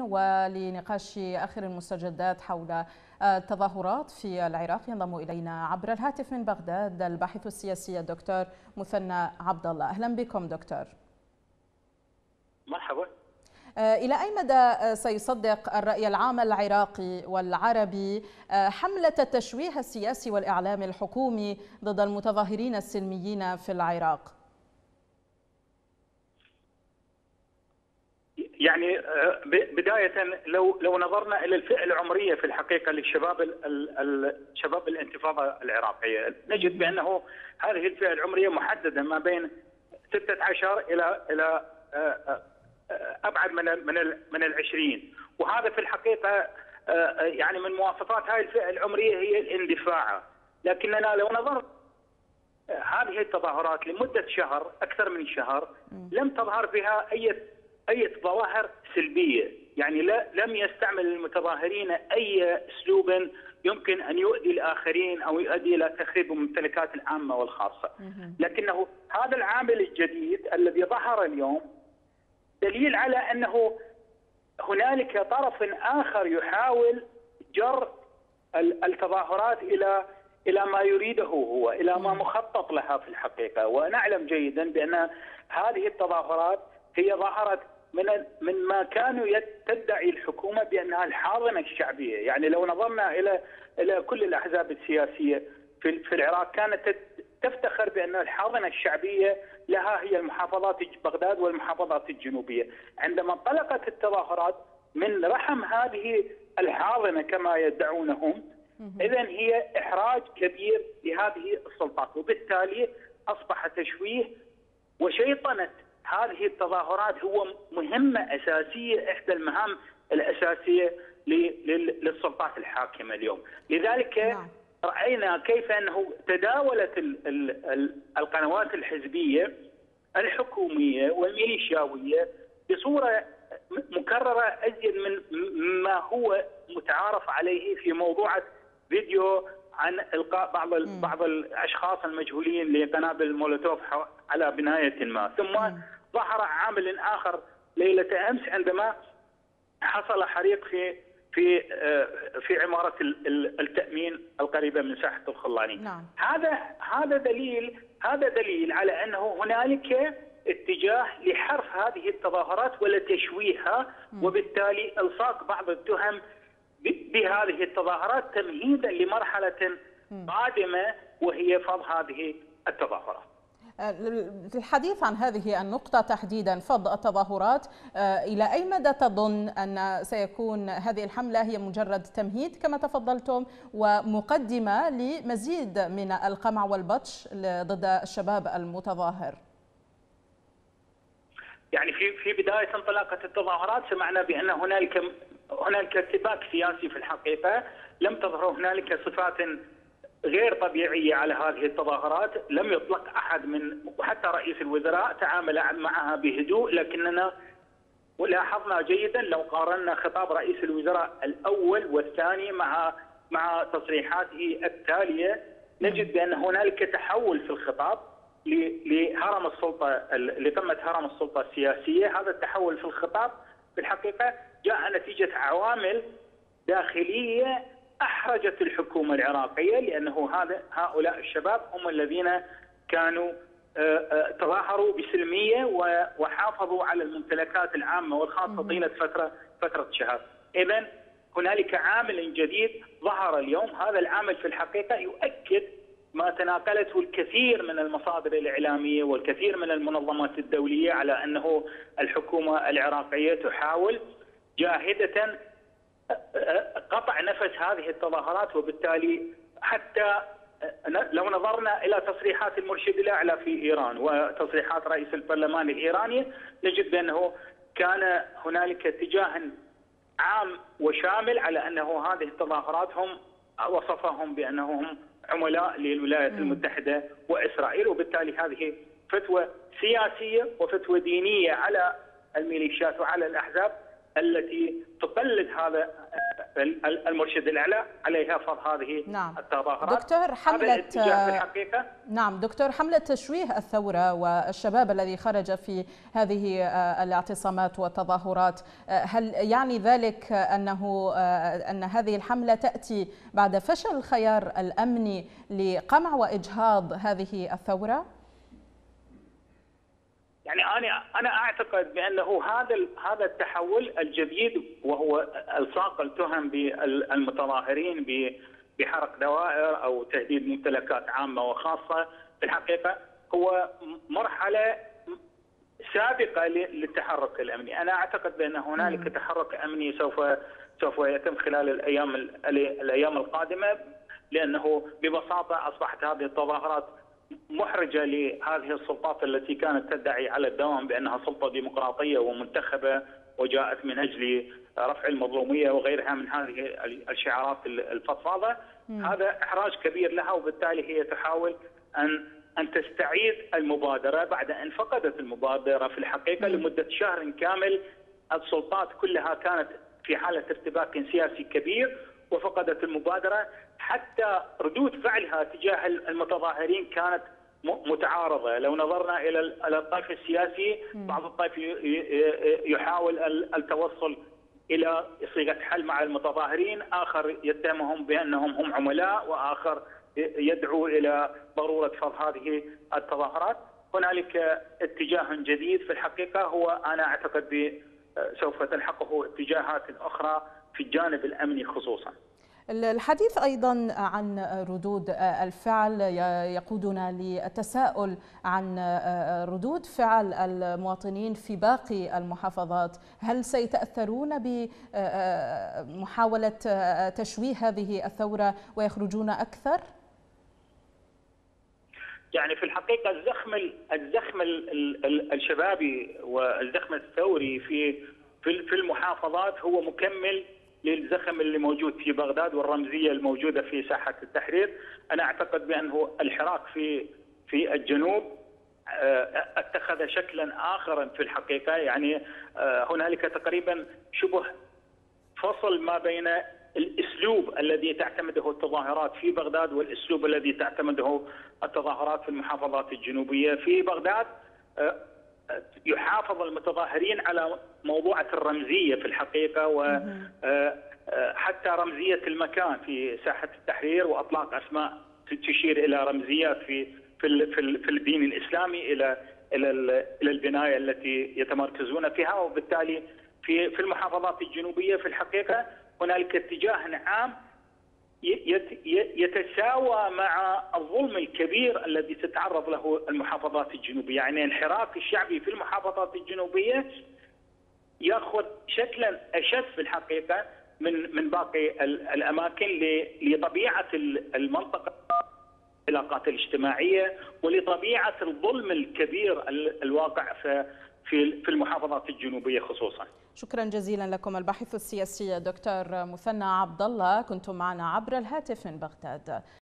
ولنقاش آخر المستجدات حول التظاهرات في العراق ينضم إلينا عبر الهاتف من بغداد الباحث السياسي الدكتور مثنى عبد الله أهلا بكم دكتور. مرحبا. إلى أي مدى سيصدق الرأي العام العراقي والعربي حملة التشويه السياسي والإعلامي الحكومي ضد المتظاهرين السلميين في العراق؟ يعني بداية لو لو نظرنا إلى الفئة العمرية في الحقيقة للشباب شباب الانتفاضة العراقية نجد بأنه هذه الفئة العمرية محددة ما بين 16 إلى إلى أبعد من من من العشرين. وهذا في الحقيقة يعني من مواصفات هذه الفئة العمرية هي الاندفاع. لكننا لو نظرنا هذه التظاهرات لمدة شهر أكثر من شهر لم تظهر فيها أي أي ظواهر سلبية. يعني لا لم يستعمل المتظاهرين أي أسلوب يمكن أن يؤذي الآخرين أو يؤدي إلى تخريب الممتلكات العامة والخاصة. لكنه هذا العامل الجديد الذي ظهر اليوم دليل على أنه هنالك طرف آخر يحاول جر التظاهرات إلى إلى ما يريده هو، إلى ما مخطط لها في الحقيقة، ونعلم جيدا بأن هذه التظاهرات هي ظهرت من من ما كانوا تدعي الحكومة بأنها الحاضنة الشعبية، يعني لو نظرنا إلى إلى كل الأحزاب السياسية في في العراق كانت تفتخر بأن الحاضنة الشعبية لها هي المحافظات بغداد والمحافظات الجنوبية، عندما انطلقت التظاهرات من رحم هذه الحاضنة كما يدعونهم اذا هي إحراج كبير لهذه السلطات. وبالتالي أصبح تشويه وشيطنة هذه التظاهرات هو مهمة أساسية إحدى المهام الأساسية للسلطات الحاكمة اليوم، لذلك نعم. رأينا كيف أنه تداولت القنوات الحزبية الحكومية والميليشياوية بصورة مكررة أزيد من ما هو متعارف عليه في موضوعه فيديو عن إلقاء بعض بعض الأشخاص المجهولين لقنابل مولوتوف على بناية ما، ثم ظهر عامل آخر ليلة أمس عندما حصل حريق في في في عمارة التأمين القريبة من ساحة الخلاني. نعم. هذا هذا دليل هذا دليل على أنه هنالك اتجاه لحرف هذه التظاهرات ولتشويهها وبالتالي الصاق بعض التهم بهذه التظاهرات تمهيدا لمرحلة قادمة وهي فض هذه التظاهرات. الحديث عن هذه النقطة تحديدا فض التظاهرات إلى أي مدى تظن أن سيكون هذه الحملة هي مجرد تمهيد كما تفضلتم ومقدمة لمزيد من القمع والبطش ضد الشباب المتظاهر؟ يعني في في بداية انطلاقة التظاهرات سمعنا بأن هنالك هنالك ارتباك سياسي في الحقيقة. لم تظهر هنالك صفات غير طبيعية على هذه التظاهرات، لم يطلق أحد من وحتى رئيس الوزراء تعامل معها بهدوء لكننا ولاحظنا جيدا لو قارنا خطاب رئيس الوزراء الأول والثاني مع مع تصريحاته التالية نجد بأن هنالك تحول في الخطاب لهرم السلطة لقمه هرم السلطة السياسية، هذا التحول في الخطاب في الحقيقة جاء نتيجة عوامل داخلية أحرجت الحكومة العراقية لأنه هذا هؤلاء الشباب هم الذين كانوا تظاهروا بسلمية وحافظوا على الممتلكات العامة والخاصة طيلة فترة فترة شهر. اذا هنالك عامل جديد ظهر اليوم، هذا العامل في الحقيقة يؤكد ما تناقلته الكثير من المصادر الإعلامية والكثير من المنظمات الدولية على أنه الحكومة العراقية تحاول جاهدة قطع نفس هذه التظاهرات وبالتالي حتى لو نظرنا إلى تصريحات المرشد الأعلى في إيران وتصريحات رئيس البرلمان الإيراني نجد بأنه كان هنالك اتجاه عام وشامل على أنه هذه التظاهرات هم وصفهم بانهم عملاء للولايات المتحدة وإسرائيل وبالتالي هذه فتوى سياسية وفتوى دينية على الميليشيات وعلى الأحزاب. التي تقلد هذا المرشد الأعلى عليها فرض هذه نعم. التظاهرات دكتور حملة الحقيقة نعم دكتور حملة تشويه الثورة والشباب الذي خرج في هذه الاعتصامات والتظاهرات هل يعني ذلك أنه أن هذه الحملة تأتي بعد فشل الخيار الأمني لقمع وإجهاض هذه الثورة؟ يعني أنا أنا أعتقد بأنه هذا هذا التحول الجديد وهو ألصاق التهم بالمتظاهرين بحرق دوائر أو تهديد ممتلكات عامة وخاصة في الحقيقة هو مرحلة سابقة للتحرك الأمني، أنا أعتقد بأن هنالك تحرك أمني سوف سوف يتم خلال الأيام الأيام القادمة لأنه ببساطة أصبحت هذه التظاهرات محرجة لهذه السلطات التي كانت تدعي على الدوام بأنها سلطة ديمقراطية ومنتخبة وجاءت من أجل رفع المظلومية وغيرها من هذه الشعارات الفضفاضة. هذا إحراج كبير لها وبالتالي هي تحاول ان أن تستعيد المبادرة بعد أن فقدت المبادرة. في الحقيقة لمدة شهر كامل السلطات كلها كانت في حالة ارتباك سياسي كبير وفقدت المبادرة حتى ردود فعلها تجاه المتظاهرين كانت متعارضة، لو نظرنا إلى الطائف السياسي بعض الطائف يحاول التوصل إلى صيغة حل مع المتظاهرين، آخر يتهمهم بأنهم هم عملاء وآخر يدعو إلى ضرورة فرض هذه التظاهرات، هنالك اتجاه جديد في الحقيقة هو أنا أعتقد سوف تلحقه اتجاهات أخرى في الجانب الأمني خصوصا. الحديث أيضا عن ردود الفعل يقودنا للتساؤل عن ردود فعل المواطنين في باقي المحافظات، هل سيتأثرون بمحاولة تشويه هذه الثورة ويخرجون أكثر؟ يعني في الحقيقة الزخم الزخم الشبابي والزخم الثوري في في المحافظات هو مكمل للزخم اللي موجود في بغداد والرمزية الموجودة في ساحة التحرير، أنا أعتقد بأنه الحراك في في الجنوب آه، اتخذ شكلا اخرا في الحقيقة. يعني آه، هنالك تقريبا شبه فصل ما بين الأسلوب الذي تعتمده التظاهرات في بغداد والأسلوب الذي تعتمده التظاهرات في المحافظات الجنوبية في بغداد. آه، يحافظ المتظاهرين على موضوعة الرمزية في الحقيقة وحتى آه، آه، رمزية المكان في ساحة التحرير وأطلاق أسماء تشير إلى رمزيات في في في الدين الإسلامي إلى إلى إلى البناية التي يتمركزون فيها وبالتالي في في المحافظات الجنوبية في الحقيقة هنالك اتجاه عام يتساوى مع الظلم الكبير الذي تتعرض له المحافظات الجنوبية، يعني الحراك الشعبي في المحافظات الجنوبية يأخذ شكلا أشد في الحقيقة من من باقي الأماكن لطبيعة المنطقة العلاقات الاجتماعية ولطبيعة الظلم الكبير الواقع في في المحافظات الجنوبية خصوصا. شكرا جزيلا لكم الباحث السياسي دكتور مثنى عبد الله كنتم معنا عبر الهاتف من بغداد.